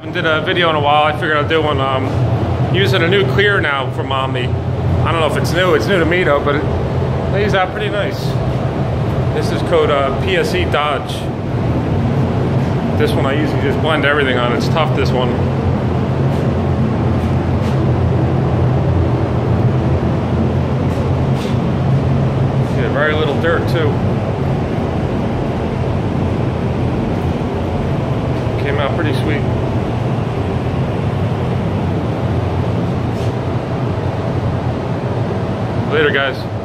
haven't did a video in a while. I figured I'd do one. Um, using a new clear now from Omni. I don't know if it's new. It's new to me though, but it lays out pretty nice. This is code uh, PSC Dodge. This one I usually just blend everything on. It's tough, this one. Yeah, very little dirt too. Came out pretty sweet. Later, guys.